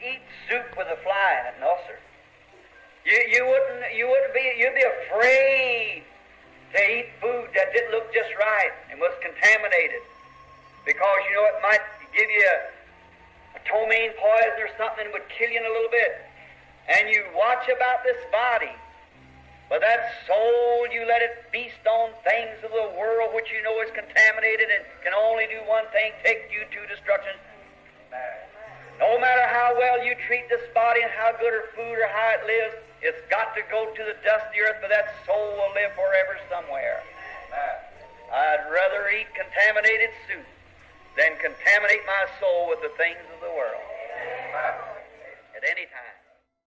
eat soup with a fly in it. No, sir. You, you wouldn't you wouldn't be you'd be afraid to eat food that didn't look just right and was contaminated because you know it might give you a, a ptomaine poison or something that would kill you in a little bit. And you watch about this body, but that soul you let it feast on things of the world which you know is contaminated and can only do one thing: take you to destruction. How well you treat this body and how good her food or how it lives, it's got to go to the dust of the earth, but that soul will live forever somewhere. I'd rather eat contaminated soup than contaminate my soul with the things of the world.